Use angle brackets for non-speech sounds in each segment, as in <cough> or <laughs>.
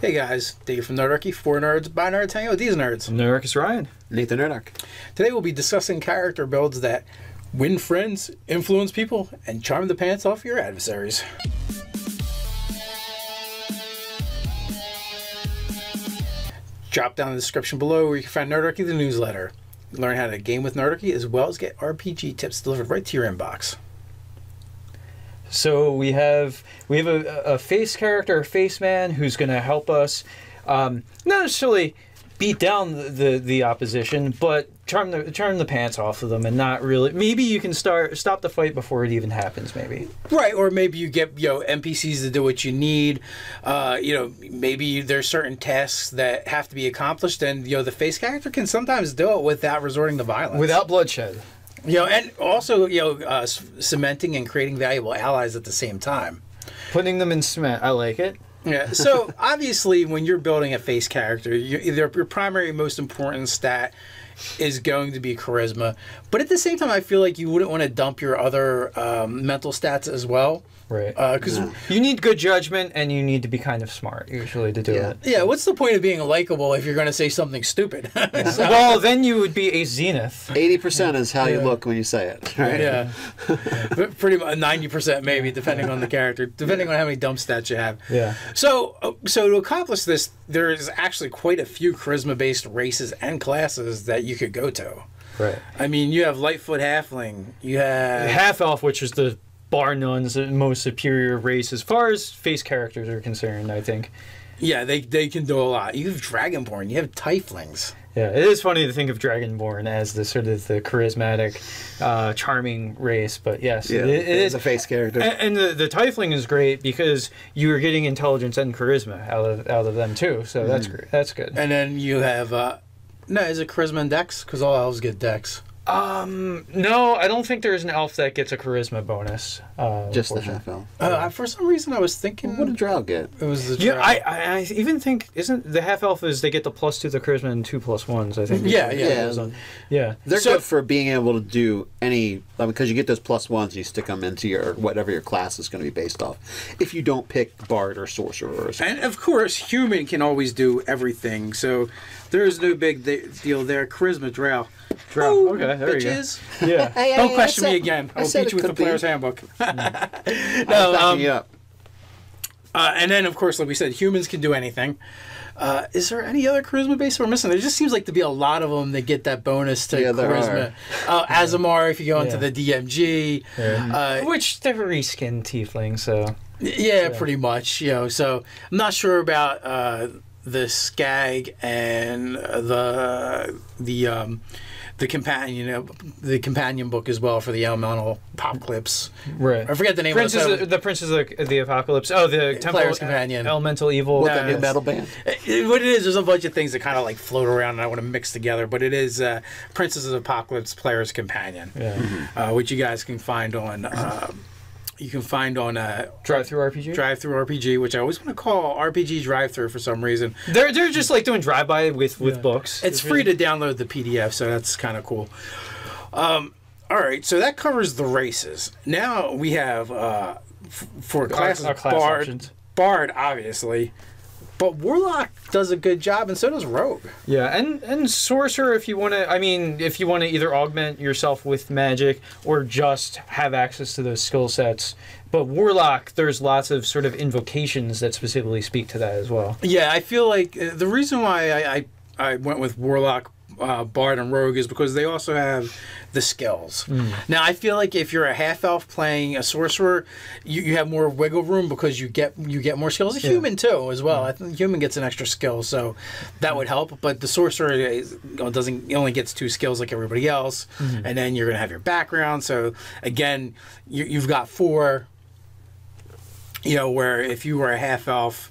Hey guys, Dave from Nerdarchy, for nerds, by nerds, hang out with these nerds. Nericus Ryan. Nathan Nerdark. Today we'll be discussing character builds that win friends, influence people, and charm the pants off your adversaries. Drop down in the description below where you can find Nerdarchy, the newsletter. Learn how to game with Nerdarchy as well as get RPG tips delivered right to your inbox. So we have we have a, a face character, a face man, who's going to help us, um, not necessarily beat down the, the, the opposition, but charm the charm the pants off of them, and not really. Maybe you can start stop the fight before it even happens. Maybe. Right, or maybe you get you know NPCs to do what you need. Uh, you know, maybe there's certain tasks that have to be accomplished, and you know the face character can sometimes do it without resorting to violence. Without bloodshed. You know, and also you know uh, cementing and creating valuable allies at the same time. Putting them in cement. I like it. Yeah. So <laughs> obviously, when you're building a face character, you your primary most important stat is going to be charisma, but at the same time, I feel like you wouldn't want to dump your other um, mental stats as well. Right. Because You need good judgment, and you need to be kind of smart usually to do Yeah. it. Yeah, what's the point of being likable if you're going to say something stupid? <laughs> So- Well, then you would be a zenith. Eighty percent is how you look when you say it. Right? yeah, <laughs> But pretty much ninety percent maybe, depending on the character, depending on how many dump stats you have. Yeah. So, uh, so to accomplish this, there is actually quite a few charisma-based races and classes that you could go to. Right. I mean, you have Lightfoot Halfling, you have half elf, which is the bar none's most superior race as far as face characters are concerned. I think. yeah, they they can do a lot. You have Dragonborn, you have Tieflings. Yeah, it is funny to think of Dragonborn as the sort of the charismatic, uh, charming race, but yes, Yeah. it, it is. a face character. And, and the the Tiefling is great because you are getting intelligence and charisma out of out of them too. So that's Mm. great. That's good. And then you have uh, no, is it Charisma and Dex? Because all elves get Dex. Um, no, I don't think there's an elf that gets a charisma bonus. Uh, Just the half elf. Uh, for some reason, I was thinking What did Drow get? it was the Yeah, Drow. I, I I even think isn't the half elf is they get the plus two the charisma and two plus ones. I think. Yeah, yeah. Yeah. yeah. They're So- good for being able to do any, I mean, because you get those plus ones, you stick them into your whatever your class is going to be based off. If you don't pick bard or sorcerer or something. And of course, human can always do everything, so there is no big de- deal there. Charisma, Drow. Drow. Ooh, Okay, there you go. bitches. <laughs> <laughs> Yeah. Don't question me again. I will said beat you it with the be. player's handbook. <laughs> I no, was backing um, you up. uh, and then of course, like we said, humans can do anything. Uh, is there any other charisma base we're missing? There just seems like to be a lot of them that get that bonus to Yeah, there charisma. Uh, Aasimar, if you go into Yeah. the DMG, uh, Which they're reskinned tiefling, so Yeah, pretty much. You know, so I'm not sure about uh, the SCAG and the the um, the companion the companion book as well for the elemental pop clips. right. I forget the name Princes, of of, it. the Princes of the, the Apocalypse. Oh, the Temple Player's Companion. Elemental Evil. With no, a new metal band. It- what it is, there's a bunch of things that kind of like float around and I want to mix together, but it is uh, Princess of Apocalypse Player's Companion, Yeah. uh, which you guys can find on. Uh, you can find on uh, DriveThruRPG. Drive Through RPG, which I always want to call RPG Drive Through for some reason. They're they're just like doing drive by with with books. It's free to download the PDF, so that's kind of cool. Um, all right, so that covers the races. Now we have uh, f- for classes our class Bard, options. Bard, obviously, but Warlock does a good job, and so does Rogue. Yeah, and and sorcerer if you want to. I mean, if you want to either augment yourself with magic or just have access to those skill sets. But warlock, there's lots of sort of invocations that specifically speak to that as well. Yeah, I feel like uh, the reason why I I, I went with Warlock. Uh, Bard and Rogue is because they also have the skills. Mm. Now I feel like if you're a half elf playing a sorcerer, you, you have more wiggle room because you get you get more skills. A human too as well. Mm. I think human gets an extra skill, so that would help. But the sorcerer is, doesn't only gets two skills like everybody else, mm-hmm. and then you're gonna have your background. So again, you, you've got four. You know, where if you were a half elf,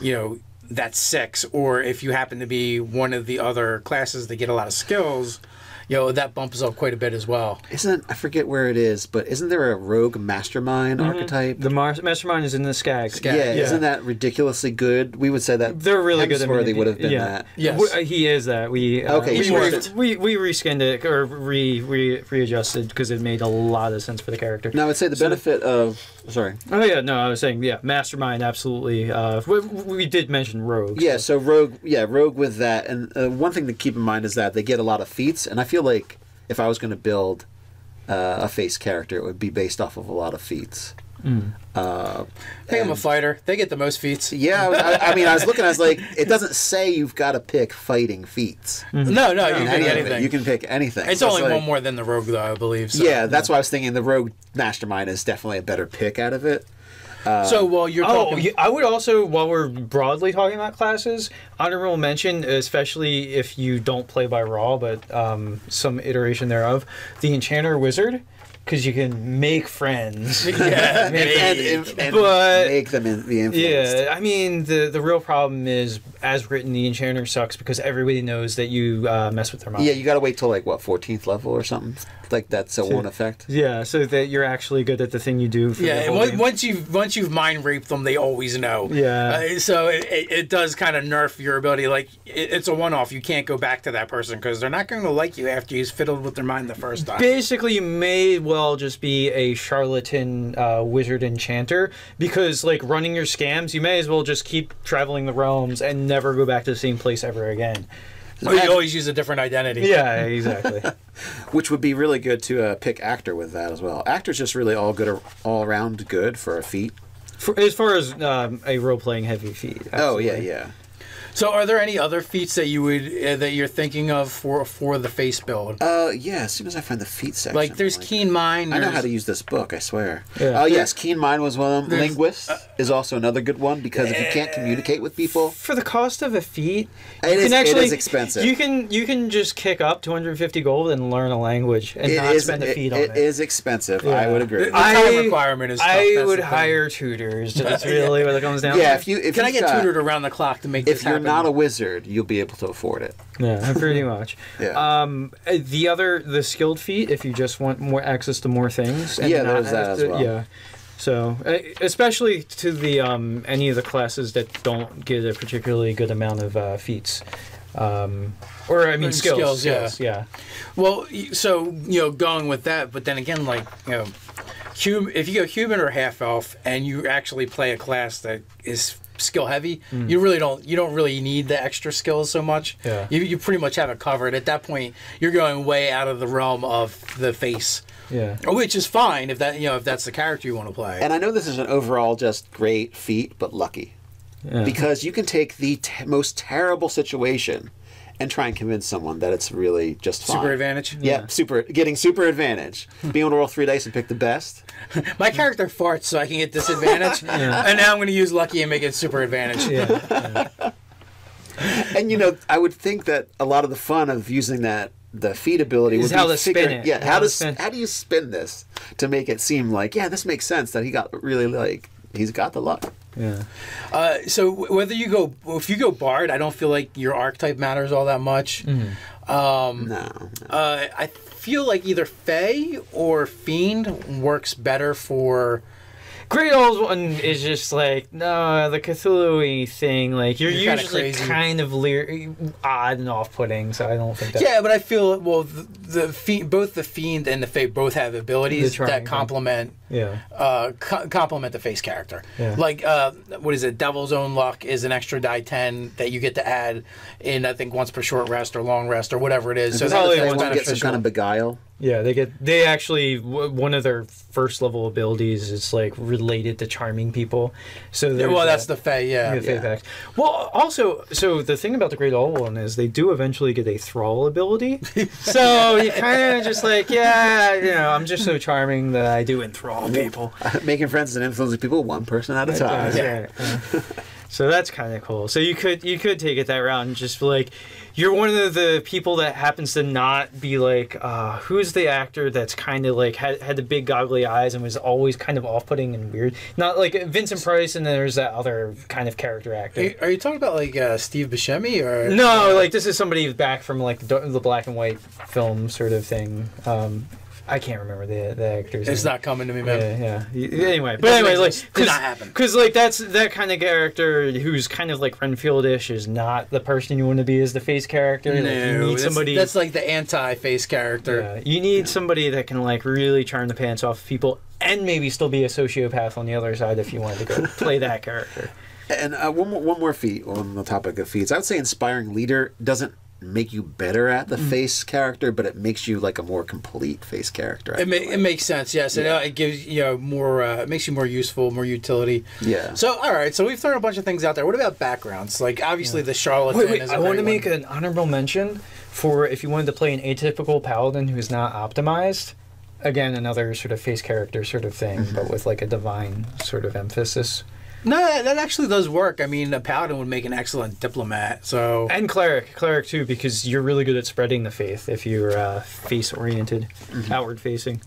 you know that's six. Or if you happen to be one of the other classes that get a lot of skills, you know that bumps up quite a bit as well. Isn't I forget where it is, but isn't there a rogue mastermind archetype? The Mar- mastermind is in the SCAG. SCAG. yeah, yeah. isn't that ridiculously good? We would say that They're really good. at Hemsworthy manip- would have been yeah. that. Yes. W- uh, he is that. We uh, Okay, we, you we we reskinned it or re, re readjusted because it made a lot of sense for the character. Now, I would say the benefit of sorry, Oh yeah, no, I was saying yeah, mastermind absolutely. Uh, we, we did mention and Rogue. Yeah, so- so Rogue, yeah, Rogue with that, and uh, one thing to keep in mind is that they get a lot of feats, and I feel like if I was going to build uh, a face character, it would be based off of a lot of feats. Uh, Pick them a fighter. They get the most feats. Yeah, I, was- I, I mean, I was looking, I was like, it doesn't say you've got to pick fighting feats. No, no, you can pick anything. You can pick anything. it's So only like- one more than the rogue, though, I believe. So. Yeah, that's why I was thinking the Rogue Mastermind is definitely a better pick out of it. So while you're Oh, talking, I would also, while we're broadly talking about classes, honorable mention, especially if you don't play by RAW, but um, some iteration thereof, the Enchanter Wizard, because you can make friends. <laughs> yeah, <laughs> And, maybe. and, and But- make them in, be influenced. Yeah, I mean the the real problem is, as written, the Enchanter sucks because everybody knows that you uh, mess with their mind. Yeah, you got to wait till like what 14th level or something. Like that's a one effect. Yeah, so that you're actually good at the thing you do. For Yeah, and once, game. once you've once you've mind raped them, they always know. Yeah. Uh, so it, it, it does kind of nerf your ability. Like it, it's a one off. You can't go back to that person because they're not going to like you after you've fiddled with their mind the first time. Basically, you may well just be a charlatan uh, wizard enchanter because, like, running your scams, you may as well just keep traveling the realms and never go back to the same place ever again. Or you always use a different identity. Yeah, exactly. <laughs> Which would be really good to uh, pick actor with that as well. Actor's just really all good, all around good for a feat. For, as far as um, a role playing heavy feat. Oh yeah, yeah. So are there any other feats that you would uh, that you're thinking of for for the face build? Uh, yeah. As soon as I find the feat section, like there's I'm keen mind. I know how to use this book. I swear. Yeah. Oh yes, keen mind was one of them. There's- Linguist is also another good one because if you can't communicate with people, For the cost of a feat, It you is- can it actually is expensive. You can you can just kick up 250 gold and learn a language and it not is spend a it- on it it. is expensive. Yeah. I would agree. the I- time requirement is. Tough. I That's would hire tutors. That's really what it comes down <laughs> yeah, to. if you if Can I you've get got- tutored around the clock to make If this happen? Not a wizard, you'll be able to afford it. Yeah, <laughs> pretty much. Yeah. Um, the other, the skilled feat, if you just want more access to more things. and Yeah, there's that as to- well. Yeah. So, uh, especially to the um, any of the classes that don't get a particularly good amount of uh, feats, um, or I mean Mm, skills. skills, yeah. skills, yeah. Well, so you know, going with that, but then again, like you know, hum- if you go human or half elf, and you actually play a class that is skill heavy, mm. you really don't you don't really need the extra skills so much. Yeah. You you pretty much have it covered. At that point, you're going way out of the realm of the face, Yeah. which is fine if that you know if that's the character you want to play. And I know this is an overall just great feat, but lucky. yeah. Because you can take the t- most terrible situation and try and convince someone that it's really just fine. Super advantage. Yeah, super getting super advantage. Hmm. Being able to roll three dice and pick the best. <laughs> My character farts so I can get disadvantage, <laughs> and now I'm going to use lucky and make it super advantage. yeah. And you know, I would think that a lot of the fun of using that the feat ability Is would how be to spin it. Yeah, How how, to does spin- how do you spin this to make it seem like yeah, this makes sense that he got really like he's got the luck. yeah. Uh, so whether you go, if you go bard, I don't feel like your archetype matters all that much. Um, No, no. uh, I feel like either Fey or Fiend works better for. Great Old One is just like no, the Cthulhu thing. Like you're, You're kinda usually kind of leer- odd and off-putting, so I don't think that. Yeah, but I feel well. The, the fiend, both the Fiend and the Fey both have abilities that complement Yeah. uh, co- complement the face character. Yeah. Like, uh, what is it? Devil's Own Luck is an extra die 10 that you get to add in, I think, once per short rest or long rest or whatever it is. So Does that probably that that's one get some kind of beguile? Yeah, they get they actually w- one of their first level abilities is like related to charming people. So there's well, that's the Fey, yeah. Yeah, Fey yeah. Well, also, so the thing about the Great Old One is they do eventually get a thrall ability. <laughs> so you kind of just like, yeah, you know, I'm just so charming that I do enthrall people. <laughs> Making friends and influencing people one person at a time. Yeah. yeah. <laughs> So that's kind of cool. So you could you could take it that route and just be like, you're one of the people that happens to not be like, uh, who's the actor that's kind of like had, had the big goggly eyes and was always kind of off putting and weird. Not like Vincent Price and then there's that other kind of character Are actor. you, are you talking about like uh, Steve Buscemi or No, like this is somebody back from like the, the black and white film sort of thing. Um, I can't remember the the actor's It's name. not coming to me, man. Yeah, yeah. Anyway, but anyway, like exist. Did not happen. because like that's that kind of character who's kind of like Renfield-ish is not the person you want to be as the face character. Like, you No, need that's, somebody. that's like the anti-face character. yeah, you need somebody that can like really turn the pants off of people and maybe still be a sociopath on the other side if you wanted to go <laughs> play that character. And uh, one more one more feat on the topic of feats. I would say inspiring leader doesn't make you better at Mm-hmm. the face character, but it makes you like a more complete face character. I It, ma- feel it makes sense, yes. And, uh, it gives you know more. Uh, it makes you more useful, more utility. Yeah. So, all right. So we've thrown a bunch of things out there. What about backgrounds? Like, obviously, the charlatan. Wait, wait. is a I want to make an honorable mention for if you wanted to play an atypical paladin who's not optimized. Again, another sort of face character sort of thing, but with like a divine sort of emphasis. No, that, that actually does work. I mean, a paladin would make an excellent diplomat. So, And cleric, cleric too, because you're really good at spreading the faith if you're uh, face oriented, outward facing.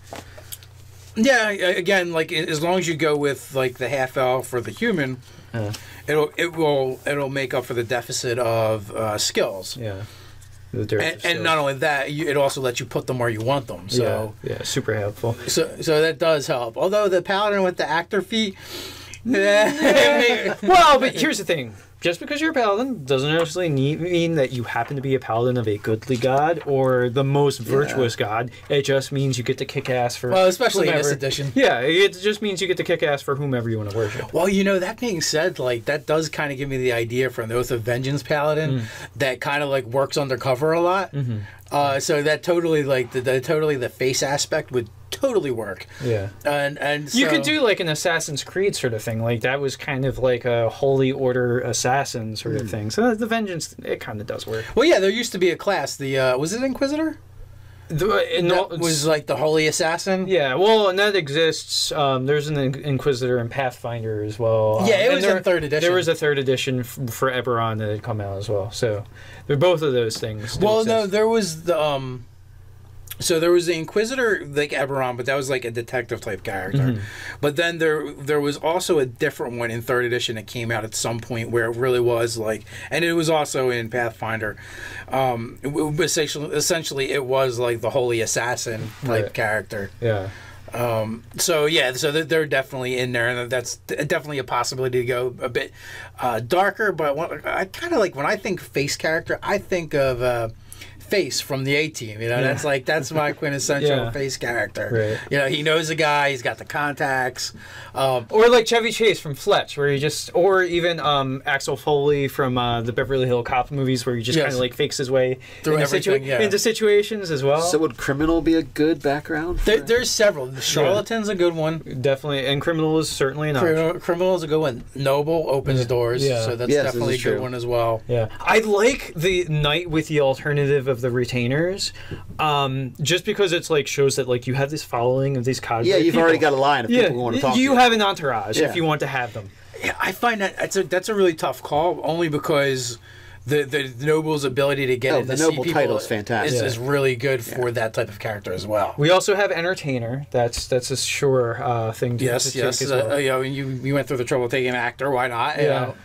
yeah. Again, like as long as you go with like the half elf or the human, Uh, it'll it will it'll make up for the deficit of uh, skills. yeah. And, and not only that, you, it also lets you put them where you want them. So, yeah, yeah, super helpful. so, so that does help. Although the paladin with the actor feat, <laughs> well, but here's the thing. Just because you're a paladin doesn't necessarily need, mean that you happen to be a paladin of a goodly god or the most virtuous god. It just means you get to kick ass for. Well, especially in this edition. Yeah, it just means you get to kick ass for whomever you want to worship. Well, you know, that being said, like that does kind of give me the idea from the Oath of Vengeance Paladin that kind of like works undercover a lot. Uh, so that totally like the, the totally the face aspect would totally work. Yeah. And and You could do like an Assassin's Creed sort of thing. Like that was kind of like a Holy Order assassin sort of thing. So the Vengeance, it kind of does work. Well, yeah, there used to be a class. The uh, was it Inquisitor? The, and That all- was like the Holy Assassin. Yeah, well, and that exists. Um, there's an Inquisitor and Pathfinder as well. Yeah, Um, it and was there, in third edition. There was a third edition f- for Eberron that had come out as well. So, they're both of those things. still Well, no, there was the um. So there was the Inquisitor, like Eberron, but that was like a detective type character. Mm-hmm. But then there there was also a different one in third edition that came out at some point where it really was like, and it was also in Pathfinder. Um, essentially, essentially, it was like the holy assassin type Right. character. yeah. Um, so yeah, so they're- they're definitely in there, and that's definitely a possibility to go a bit uh, darker. But I kind of like when I think face character, I think of uh, face from the A Team. You know, that's like that's my <laughs> quintessential Yeah. face character. Right. You know, he knows a guy, he's got the contacts. Um, Or like Chevy Chase from Fletch, where he just, or even um, Axel Foley from uh, the Beverly Hill Cop movies, where he just Yes. kind of like fakes his way Through into, everything, yeah. into situations as well. So would criminal be a good background? For there, there's several. The Charlatan's a good one. Definitely, and criminal is certainly not. Criminal, criminal is a good one. Noble opens doors, Yeah. so that's Yes, definitely a good true. one as well. Yeah, I like the knight with the alternative of the retainers, um, just because it's like shows that like you have this following of these cadre. yeah, you've people. already got a line of Yeah, people who want to talk you to you. have an entourage Yeah. if you want to have them. Yeah, I find that that's a that's a really tough call, only because the the noble's ability to get Oh, in the to noble see people title's fantastic. Is, Yeah. is really good for that type of character as well. We also have entertainer. That's that's a sure uh, thing. To, yes, to yes. Take as Uh, well. you know, you you went through the trouble of taking an actor. Why not? You yeah, know?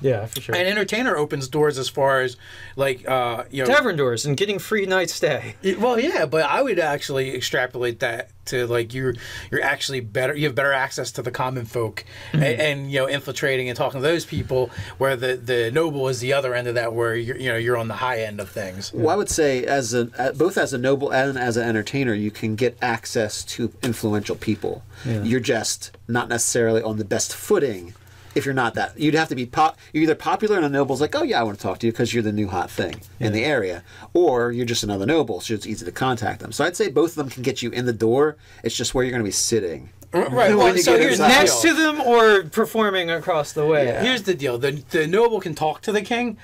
Yeah, for sure. And entertainer opens doors as far as like uh, you know. Tavern doors and getting free night stay. Well, yeah, but I would actually extrapolate that to like you're you're actually better. You have better access to the common folk, Mm-hmm. and, and you know infiltrating and talking to those people. Where the the noble is the other end of that, where you're you know you're on the high end of things. Well, I would say, as a uh, both as a noble and as an entertainer, you can get access to influential people. Yeah. You're just not necessarily on the best footing if you're not that. You'd have to be pop. You're either popular and a noble's like, oh yeah, I want to talk to you because you're the new hot thing in the area, or you're just another noble, so it's easy to contact them. So I'd say both of them can get you in the door. It's just where you're going to be sitting. Right. When Well, you so get here's inside. Next to them or performing across the way. Yeah. Here's the deal: the the noble can talk to the king.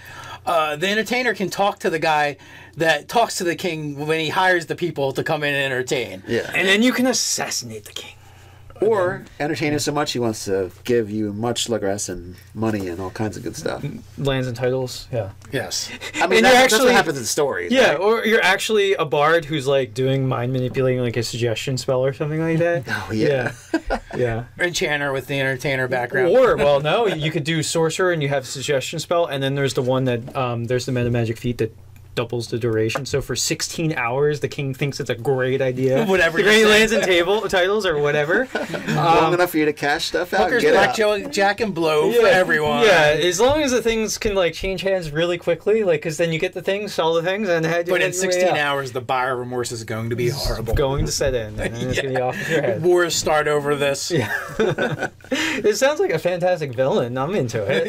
Uh, the entertainer can talk to the guy that talks to the king when he hires the people to come in and entertain. Yeah. And then you can assassinate the king. Or entertain him so much he wants to give you much lugress and money and all kinds of good stuff. Lands and titles. Yeah. Yes. <laughs> I mean, And that, you're that's what actually- happens in stories. Yeah, right? or you're actually a bard who's like doing mind manipulating like a suggestion spell or something like that. <laughs> Oh, yeah. Yeah. <laughs> yeah. Enchanter with the entertainer background. Or well, no, you could do sorcerer and you have suggestion spell, and then there's the one that um, there's the meta magic feat that doubles the duration. So for 16 hours, the king thinks it's a great idea. <laughs> Whatever the you great lands and table titles or whatever. <laughs> Long um, enough for you to cash stuff out. Hookers, get black, out. Joe, Jack, and Blow for everyone. Yeah, as long as the things can like change hands really quickly, like because then you get the things, sell the things, and head. You But in head your way 16 hours, the buyer remorse is going to be horrible. going to set in, and it's gonna be <laughs> off with your head. Wars start over this. Yeah. It sounds like a fantastic villain. I'm into it.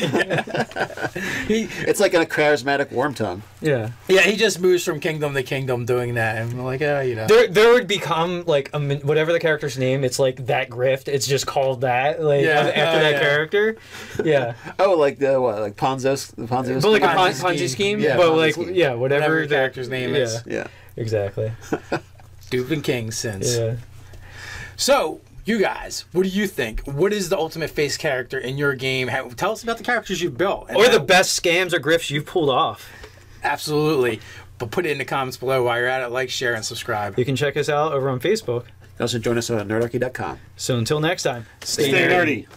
He, It's like a charismatic Wormtongue. Yeah. yeah, he just moves from kingdom to kingdom doing that. And we're like, oh, you know. There, there would become like a whatever the character's name. It's like that grift. It's just called that. Like Yeah, after oh, that yeah. character. Yeah, Oh, like the what? Like Ponzo's the Ponzo's. but like a Ponzi Pon- scheme. Ponzi scheme. Yeah, but Ponzi like scheme. yeah, whatever, Whatever the- character's name yeah, is. yeah. Exactly. <laughs> Duke and King since. Yeah. So, you guys, what do you think? What is the ultimate face character in your game? How, tell us about the characters you've built. and Or the best scams or grifts you've pulled off. Absolutely. But put it in the comments below while you're at it. Like, share, and subscribe. You can check us out over on Facebook. Also join us on nerdarchy.com. So until next time, Stay nerdy.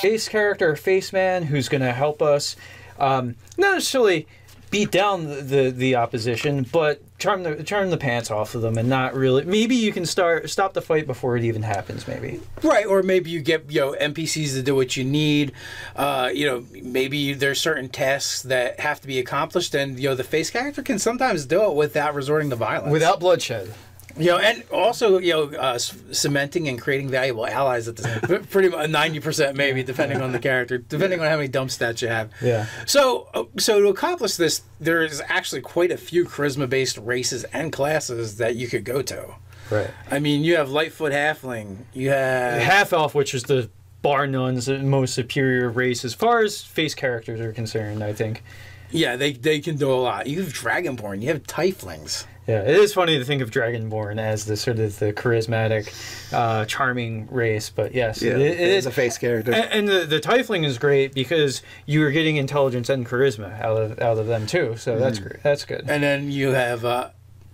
face character face man who's going to help us um, not necessarily beat down the, the, the opposition but charm the charm the pants off of them and not really maybe you can start stop the fight before it even happens maybe Right, or maybe you get you know NPCs to do what you need. Uh, you know, maybe there's certain tasks that have to be accomplished, and you know the face character can sometimes do it without resorting to violence. without bloodshed you know, and also you know uh, cementing and creating valuable allies at the same. <laughs> pretty much ninety percent maybe, depending on the character, depending on how many dump stats you have. Yeah. So, uh, so to accomplish this, there is actually quite a few charisma-based races and classes that you could go to. right I mean, you have Lightfoot Halfling. You have half elf which is the bar none's most superior race as far as face characters are concerned i think Yeah, they they can do a lot. You have Dragonborn, you have Tieflings. Yeah it is funny to think of dragonborn as the sort of the charismatic uh, charming race but yes Yeah, it, it is a face character. And, and the the Tiefling is great because you are getting intelligence and charisma out of out of them too. So that's Mm. great. That's good. And then you have uh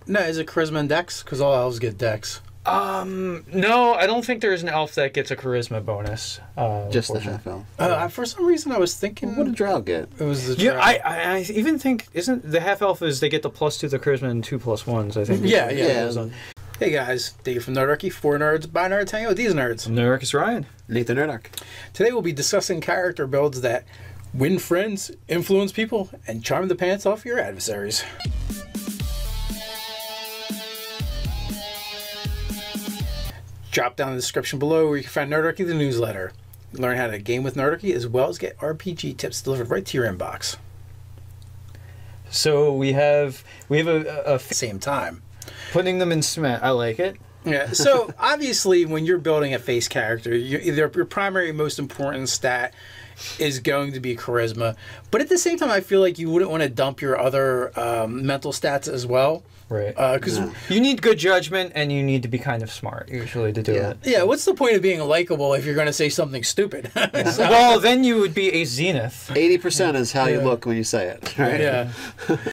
no, is it Charisma and Dex? Because all elves get Dex. Um, no, I don't think there's an elf that gets a charisma bonus. Uh, Just the half elf. Uh, for some reason, I was thinking What did Drow get? it was the Yeah, I, I I even think isn't the half elf is they get the plus two the charisma and two plus ones. I think. Yeah, yeah. Yeah. Hey guys, Dave from Nerdarchy, for nerds, by nerds, hang out with these nerds. Nericus Ryan. Nathan Nerdark. Today we'll be discussing character builds that win friends, influence people, and charm the pants off your adversaries. Drop down in the description below where you can find Nerdarchy, the newsletter. Learn how to game with Nerdarchy as well as get RPG tips delivered right to your inbox. So we have we have a, Same time. putting them in cement. I like it. Yeah. So <laughs> obviously, when you're building a face character, you, either your primary most important stat is going to be charisma. But at the same time, I feel like you wouldn't want to dump your other um, mental stats as well. Right. Uh, because you need good judgment and you need to be kind of smart usually to do Yeah. it. yeah, what's the point of being likable if you're going to say something stupid? <laughs> So- Well, then you would be a zenith. Eighty percent is how you look when you say it. Right? yeah. <laughs>